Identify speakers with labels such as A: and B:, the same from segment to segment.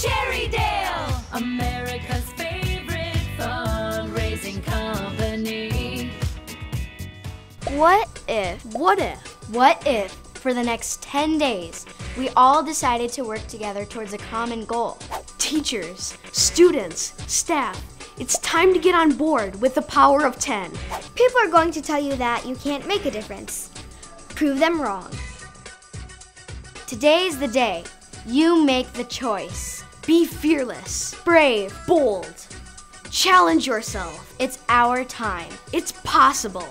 A: Cherrydale, America's favorite fundraising company.
B: What if,
C: What if?
B: what if, for the next 10 days, we all decided to work together towards a common goal?
C: Teachers, students, staff, it's time to get on board with the power of 10.
D: People are going to tell you that you can't make a difference. Prove them wrong.
B: Today's the day. You make the choice.
C: Be fearless,
B: Brave.
C: bold, challenge yourself.
B: It's our time.
C: It's possible.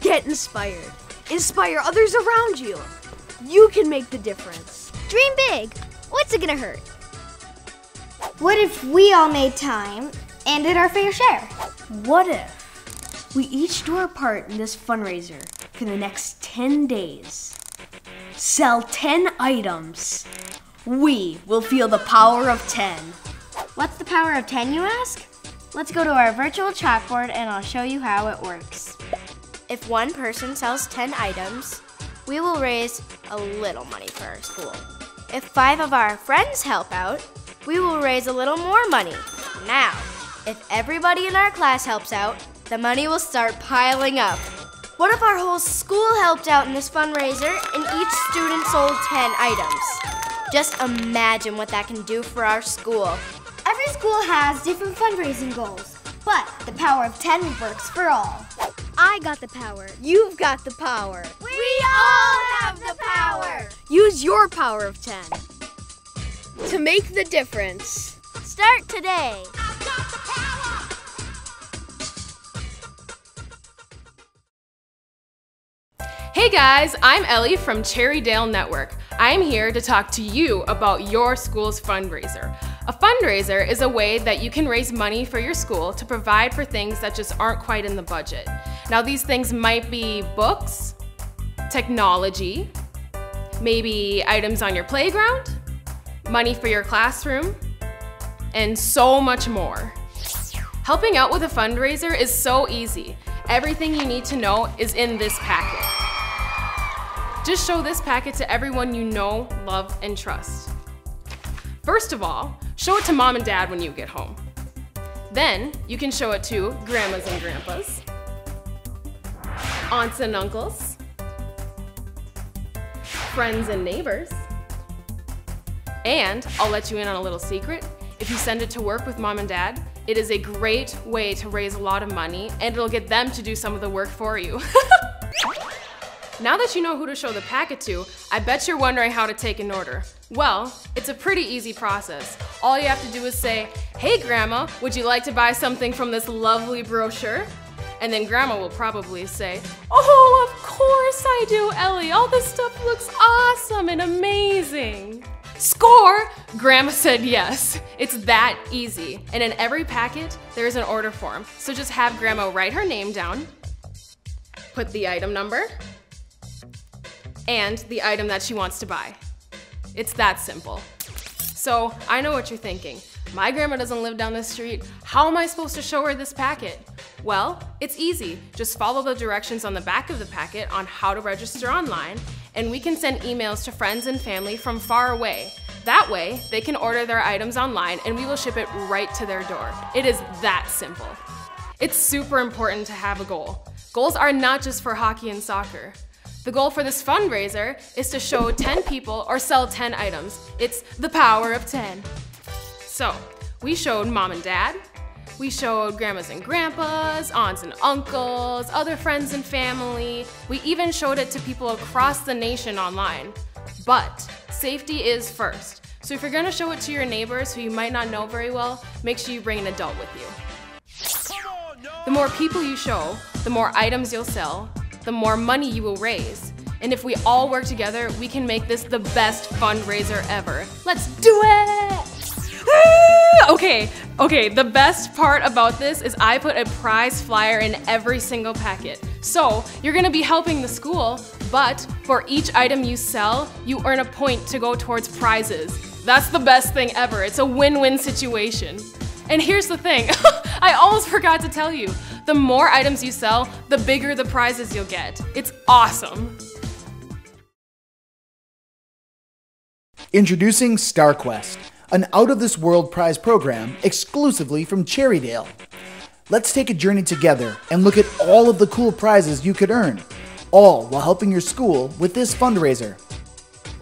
C: Get inspired. Inspire others around you. You can make the difference.
D: Dream big. What's it gonna hurt? What if we all made time and did our fair share?
C: What if we each do our part in this fundraiser for the next 10 days? Sell 10 items. We will feel the power of 10.
B: What's the power of 10, you ask? Let's go to our virtual chalkboard and I'll show you how it works. If one person sells 10 items, we will raise a little money for our school. If five of our friends help out, we will raise a little more money. Now, if everybody in our class helps out, the money will start piling up. What if our whole school helped out in this fundraiser and each student sold 10 items? Just imagine what that can do for our school.
D: Every school has different fundraising goals, but the power of 10 works for all. I got the power.
C: You've got the power.
D: We all have the power.
C: Use your power of 10 to make the difference.
B: Start today.
E: Hey guys, I'm Ellie from Cherrydale Network. I'm here to talk to you about your school's fundraiser. A fundraiser is a way that you can raise money for your school to provide for things that just aren't quite in the budget. Now, these things might be books, technology, maybe items on your playground, money for your classroom, and so much more. Helping out with a fundraiser is so easy. Everything you need to know is in this packet. Just show this packet to everyone you know, love, and trust. First of all, show it to mom and dad when you get home. Then, you can show it to grandmas and grandpas, aunts and uncles, friends and neighbors. And I'll let you in on a little secret. If you send it to work with mom and dad, it is a great way to raise a lot of money and it'll get them to do some of the work for you. Now that you know who to show the packet to, I bet you're wondering how to take an order. Well, it's a pretty easy process. All you have to do is say, hey grandma, would you like to buy something from this lovely brochure? And then grandma will probably say, oh, of course I do, Ellie. All this stuff looks awesome and amazing. Score! Grandma said yes. It's that easy. And in every packet, there is an order form. So just have grandma write her name down, put the item number, and the item that she wants to buy. It's that simple. So I know what you're thinking. My grandma doesn't live down the street. How am I supposed to show her this packet? Well, it's easy. Just follow the directions on the back of the packet on how to register online, and we can send emails to friends and family from far away. That way, they can order their items online and we will ship it right to their door. It is that simple. It's super important to have a goal. Goals are not just for hockey and soccer. The goal for this fundraiser is to show 10 people or sell 10 items. It's the power of 10. So, we showed mom and dad, we showed grandmas and grandpas, aunts and uncles, other friends and family. We even showed it to people across the nation online. But safety is first. So if you're gonna show it to your neighbors who you might not know very well, make sure you bring an adult with you. The more people you show, the more items you'll sell, the more money you will raise. And if we all work together, we can make this the best fundraiser ever. Let's do it! Okay, okay, the best part about this is I put a prize flyer in every single packet. So, you're gonna be helping the school, but for each item you sell, you earn a point to go towards prizes. That's the best thing ever. It's a win-win situation. And here's the thing, I almost forgot to tell you. The more items you sell, the bigger the prizes you'll get. It's awesome.
F: Introducing StarQuest, an out of this world prize program exclusively from Cherrydale. Let's take a journey together and look at all of the cool prizes you could earn, all while helping your school with this fundraiser.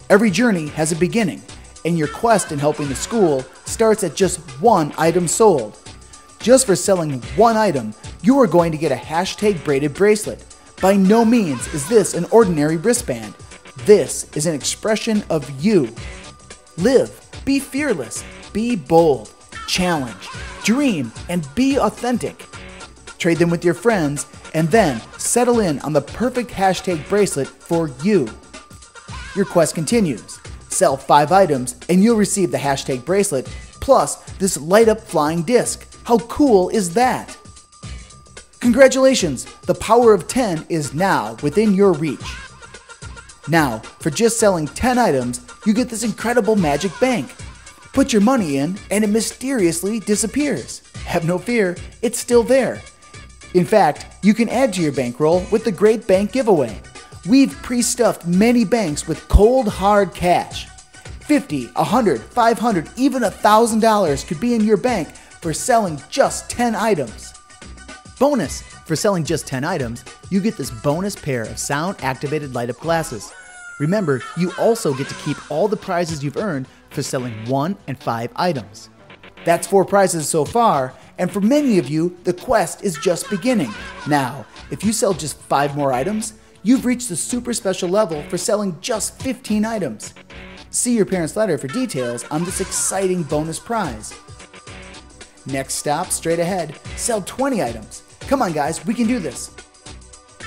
F: Every journey has a beginning, and your quest in helping the school starts at just one item sold. Just for selling one item, you are going to get a hashtag braided bracelet. By no means is this an ordinary wristband. This is an expression of you. Live, be fearless, be bold, challenge, dream, and be authentic. Trade them with your friends, and then settle in on the perfect hashtag bracelet for you. Your quest continues. Sell five items, and you'll receive the hashtag bracelet plus this light up flying disc. How cool is that? Congratulations! The power of 10 is now within your reach. Now, for just selling 10 items, you get this incredible magic bank. Put your money in, and it mysteriously disappears. Have no fear, it's still there. In fact, you can add to your bankroll with the Great Bank Giveaway. We've pre stuffed many banks with cold, hard cash. 50, 100, 500, even $1,000 could be in your bank for selling just 10 items. Bonus! For selling just 10 items, you get this bonus pair of sound activated light up glasses. Remember, you also get to keep all the prizes you've earned for selling one and five items. That's four prizes so far, and for many of you, the quest is just beginning. Now, if you sell just five more items, you've reached the super special level for selling just 15 items. See your parents' letter for details on this exciting bonus prize. Next stop, straight ahead, sell 20 items. Come on, guys, we can do this.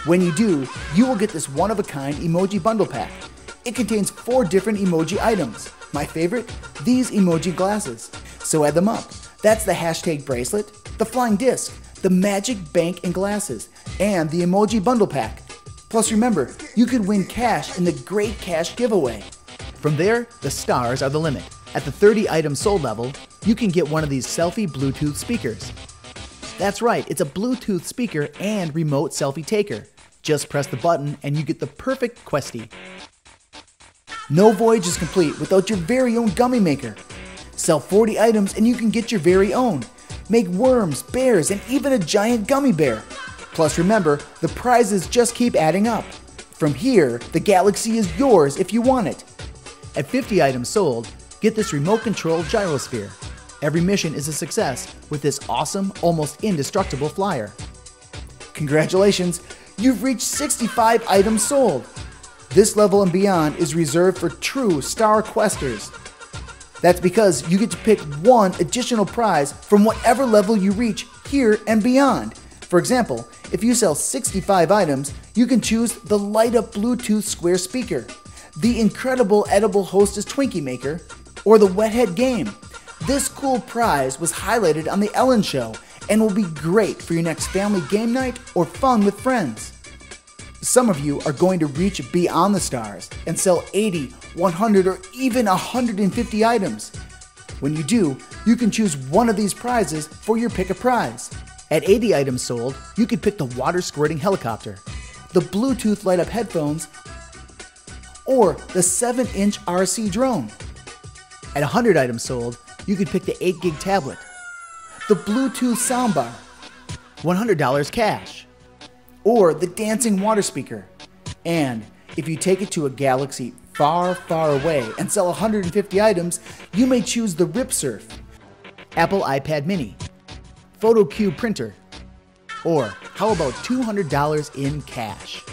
F: When you do, you will get this one of a kind emoji bundle pack. It contains four different emoji items. My favorite? These emoji glasses. So add them up. That's the hashtag bracelet, the flying disc, the magic bank and glasses, and the emoji bundle pack. Plus, remember, you could win cash in the Great Cash giveaway. From there, the stars are the limit. At the 30 item sold level, you can get one of these selfie Bluetooth speakers. That's right, it's a Bluetooth speaker and remote selfie taker. Just press the button and you get the perfect Questie. No voyage is complete without your very own gummy maker. Sell 40 items and you can get your very own. Make worms, bears, and even a giant gummy bear. Plus, remember, the prizes just keep adding up. From here, the galaxy is yours if you want it. At 50 items sold, get this remote controlled gyrosphere. Every mission is a success with this awesome, almost indestructible flyer. Congratulations, you've reached 65 items sold. This level and beyond is reserved for true Star Questers. That's because you get to pick one additional prize from whatever level you reach here and beyond. For example, if you sell 65 items, you can choose the light up Bluetooth square speaker, the incredible edible Hostess Twinkie maker, or the Wethead game. This cool prize was highlighted on The Ellen Show and will be great for your next family game night or fun with friends. Some of you are going to reach beyond the stars and sell 80, 100, or even 150 items. When you do, you can choose one of these prizes for your pick a prize. At 80 items sold, you could pick the water squirting helicopter, the Bluetooth light up headphones, or the 7 inch RC drone. At 100 items sold, you could pick the 8 gig tablet, the Bluetooth soundbar, $100 cash, or the dancing water speaker. And if you take it to a galaxy far, far away and sell 150 items, you may choose the Rip Surf, Apple iPad mini, PhotoCube printer, or how about $200 in cash?